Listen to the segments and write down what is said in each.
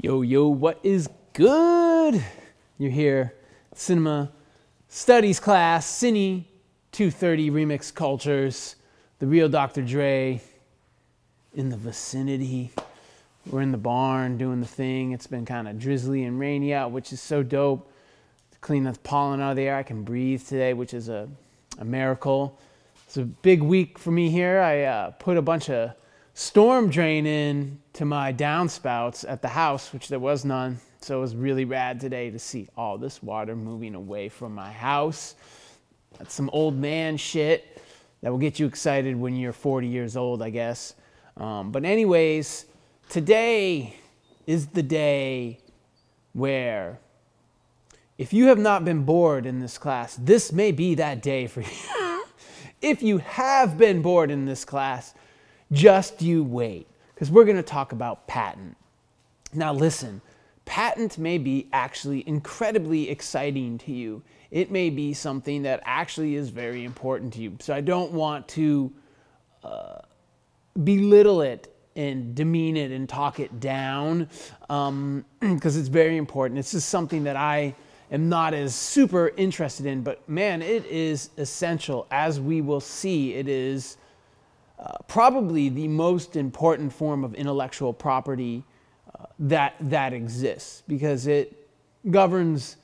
Yo, yo, what is good? You're here, cinema studies class, Cine 230 Remix Cultures, the real Dr. Dre in the vicinity. We're in the barn doing the thing. It's been kind of drizzly and rainy out, which is so dope. To clean the pollen out of the air, I can breathe today, which is a, a miracle. It's a big week for me here. I uh, put a bunch of storm drain in to my downspouts at the house, which there was none. So it was really rad today to see all this water moving away from my house. That's some old man shit that will get you excited when you're 40 years old, I guess. Um, but, anyways, today is the day where if you have not been bored in this class, this may be that day for you. if you have been bored in this class, just you wait, because we're going to talk about patent. Now, listen, patent may be actually incredibly exciting to you. It may be something that actually is very important to you. So I don't want to uh, belittle it and demean it and talk it down because um, it's very important. This is something that I am not as super interested in, but man, it is essential. As we will see, it is probably the most important form of intellectual property uh, that, that exists because it governs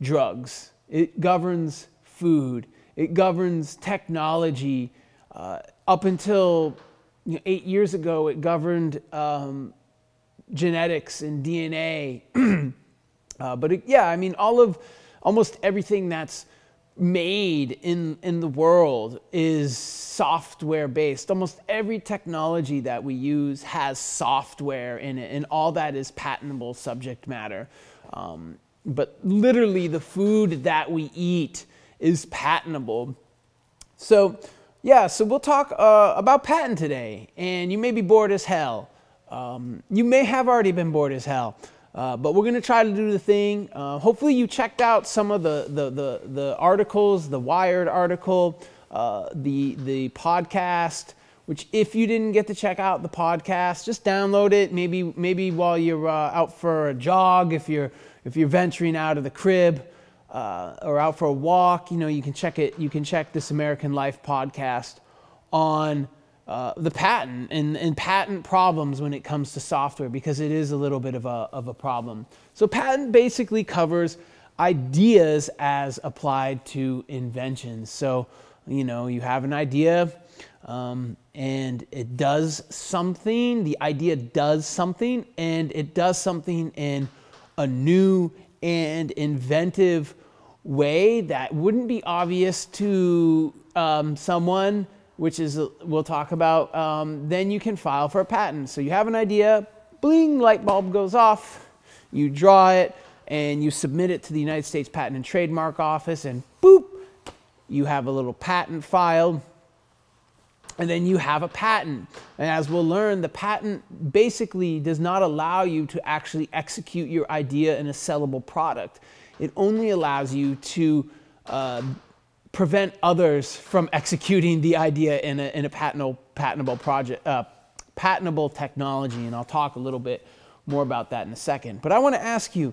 drugs, it governs food, it governs technology. Uh, up until you know, eight years ago, it governed um, genetics and DNA. Uh, but it, yeah, I mean, all of almost everything that's made in, in the world is software based. Almost every technology that we use has software in it, and all that is patentable subject matter. Um, but literally, the food that we eat is patentable. So, yeah, so we'll talk uh, about patent today, and you may be bored as hell. Um, you may have already been bored as hell. Uh, but we're going to try to do the thing. Uh, hopefully, you checked out some of the, the, the, the articles, the Wired article, uh, the, the podcast, which if you didn't get to check out the podcast, just download it. Maybe, maybe while you're uh, out for a jog, if you're, if you're venturing out of the crib uh, or out for a walk, you know, you can check it. You can check this American Life podcast on uh, the patent and, and patent problems when it comes to software because it is a little bit of a, of a problem. So, patent basically covers ideas as applied to inventions. So, you know, you have an idea um, and it does something, the idea does something, and it does something in a new and inventive way that wouldn't be obvious to um, someone which is we'll talk about, um, then you can file for a patent. So you have an idea, bling, light bulb goes off, you draw it, and you submit it to the United States Patent and Trademark Office, and boop, you have a little patent filed. And then you have a patent. And as we'll learn, the patent basically does not allow you to actually execute your idea in a sellable product. It only allows you to uh, prevent others from executing the idea in a, in a patentable, patentable project, uh, patentable technology. And I'll talk a little bit more about that in a second. But I want to ask you,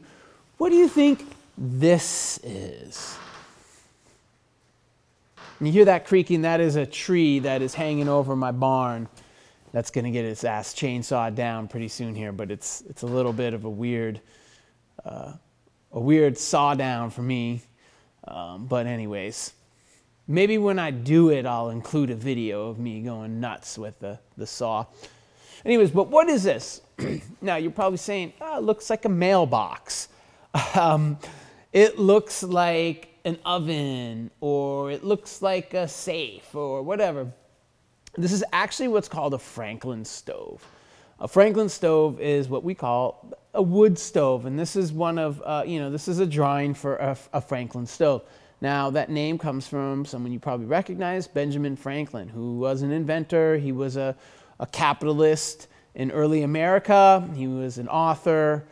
what do you think this is? And you hear that creaking, that is a tree that is hanging over my barn. That's going to get its ass chainsawed down pretty soon here, but it's, it's a little bit of a weird, uh, a weird saw down for me. Um, but anyways, Maybe when I do it, I'll include a video of me going nuts with the, the saw. Anyways, but what is this? now, you're probably saying, oh, it looks like a mailbox. Um, it looks like an oven, or it looks like a safe, or whatever. This is actually what's called a Franklin stove. A Franklin stove is what we call a wood stove, and this is one of, uh, you know, this is a drawing for a, a Franklin stove. Now, that name comes from someone you probably recognize, Benjamin Franklin, who was an inventor. He was a, a capitalist in early America. He was an author.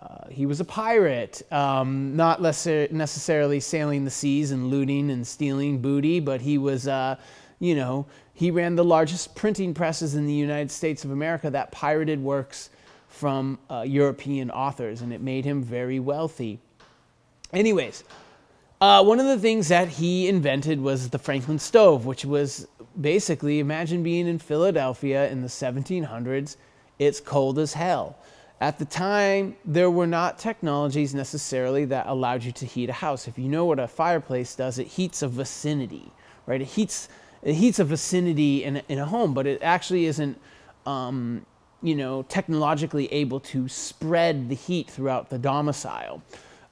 Uh, he was a pirate, um, not necessarily sailing the seas and looting and stealing booty, but he was, uh, you know, he ran the largest printing presses in the United States of America that pirated works from uh, European authors, and it made him very wealthy. Anyways, uh, one of the things that he invented was the Franklin stove, which was basically imagine being in Philadelphia in the 1700s. It's cold as hell. At the time, there were not technologies necessarily that allowed you to heat a house. If you know what a fireplace does, it heats a vicinity, right? It heats, it heats a vicinity in a, in a home, but it actually isn't, um, you know, technologically able to spread the heat throughout the domicile.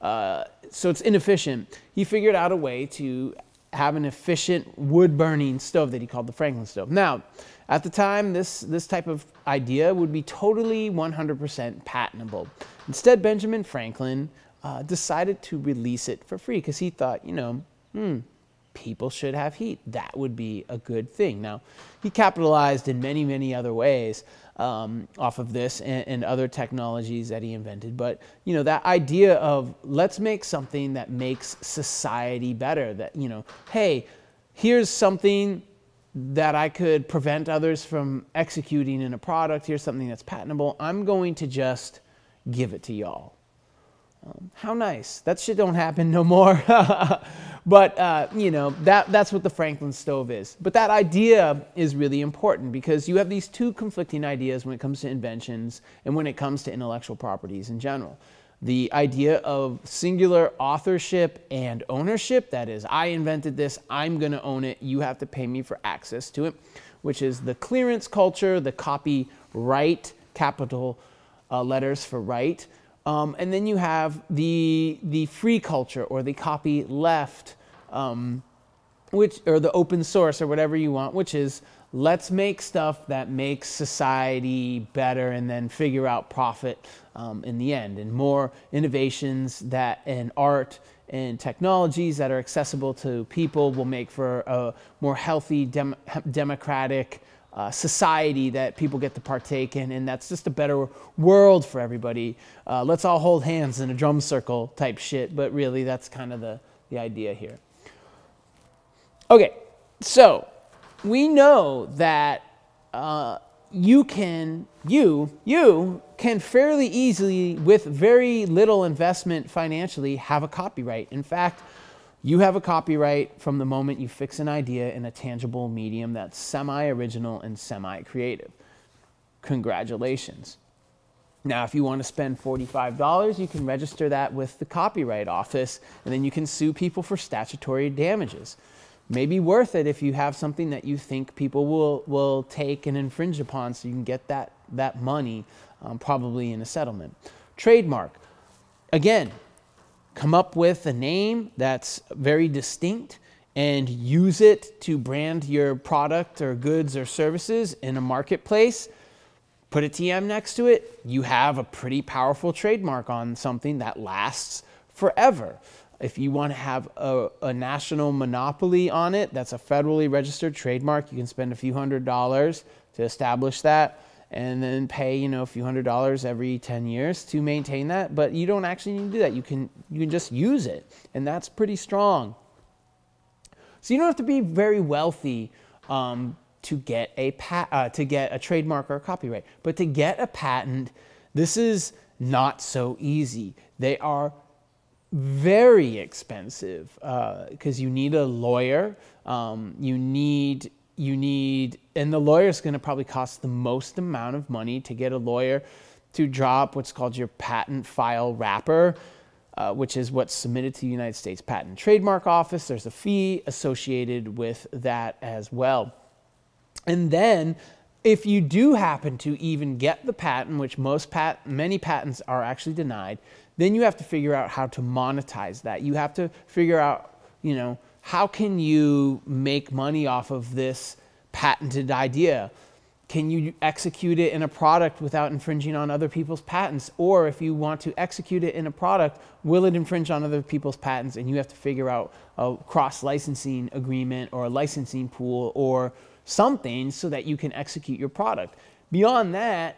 Uh, so it's inefficient. He figured out a way to have an efficient wood burning stove that he called the Franklin stove. Now, at the time, this, this type of idea would be totally 100% patentable. Instead, Benjamin Franklin uh, decided to release it for free because he thought, you know, hmm, people should have heat. That would be a good thing. Now, he capitalized in many, many other ways um, off of this and, and, other technologies that he invented. But, you know, that idea of let's make something that makes society better, that, you know, hey, here's something that I could prevent others from executing in a product. Here's something that's patentable. I'm going to just give it to y'all. Um, how nice. That shit don't happen no more. but, uh, you know, that, that's what the Franklin stove is. But that idea is really important because you have these two conflicting ideas when it comes to inventions and when it comes to intellectual properties in general. The idea of singular authorship and ownership, that is, I invented this, I'm going to own it, you have to pay me for access to it, which is the clearance culture, the copyright, capital uh, letters for right. Um, and then you have the, the free culture or the copy left, um, which, or the open source or whatever you want, which is let's make stuff that makes society better and then figure out profit um, in the end. And more innovations that in art and technologies that are accessible to people will make for a more healthy dem democratic uh, society that people get to partake in, and that's just a better world for everybody. Uh, let's all hold hands in a drum circle type shit, but really that's kind of the, the idea here. Okay, so we know that uh, you can, you, you can fairly easily, with very little investment financially, have a copyright. In fact, you have a copyright from the moment you fix an idea in a tangible medium that's semi original and semi creative. Congratulations. Now, if you want to spend $45, you can register that with the Copyright Office, and then you can sue people for statutory damages. Maybe worth it if you have something that you think people will, will take and infringe upon so you can get that, that money, um, probably in a settlement. Trademark. Again, come up with a name that's very distinct and use it to brand your product or goods or services in a marketplace. Put a TM next to it, you have a pretty powerful trademark on something that lasts forever. If you want to have a, a, national monopoly on it, that's a federally registered trademark. You can spend a few hundred dollars to establish that and then pay you know a few hundred dollars every 10 years to maintain that. But you don't actually need to do that. You can you can just use it and that's pretty strong. So you don't have to be very wealthy um, to get a uh, to get a trademark or a copyright. But to get a patent this is not so easy. They are very expensive because uh, you need a lawyer um, you need you need, and the lawyer is going to probably cost the most amount of money to get a lawyer to drop what's called your patent file wrapper, uh, which is what's submitted to the United States Patent and Trademark Office. There's a fee associated with that as well. And then, if you do happen to even get the patent, which most pat many patents are actually denied, then you have to figure out how to monetize that. You have to figure out, you know, how can you make money off of this patented idea? Can you execute it in a product without infringing on other people's patents? Or if you want to execute it in a product, will it infringe on other people's patents? And you have to figure out a cross licensing agreement or a licensing pool or something so that you can execute your product. Beyond that,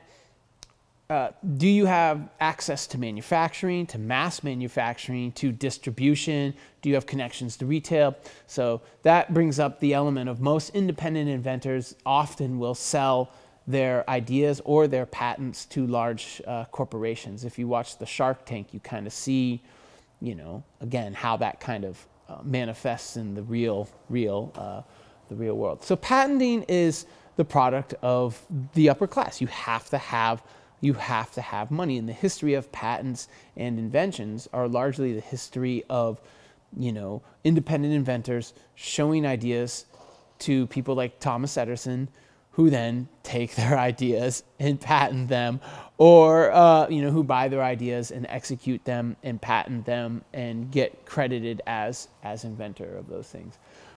uh, do you have access to manufacturing, to mass manufacturing, to distribution? Do you have connections to retail? So that brings up the element of most independent inventors often will sell their ideas or their patents to large uh, corporations. If you watch the Shark Tank, you kind of see, you know, again how that kind of uh, manifests in the real, real, uh, the real world. So patenting is the product of the upper class. You have to have you have to have money. And the history of patents and inventions are largely the history of, you know, independent inventors showing ideas to people like Thomas Edison, who then take their ideas and patent them, or uh, you know, who buy their ideas and execute them and patent them and get credited as as inventor of those things.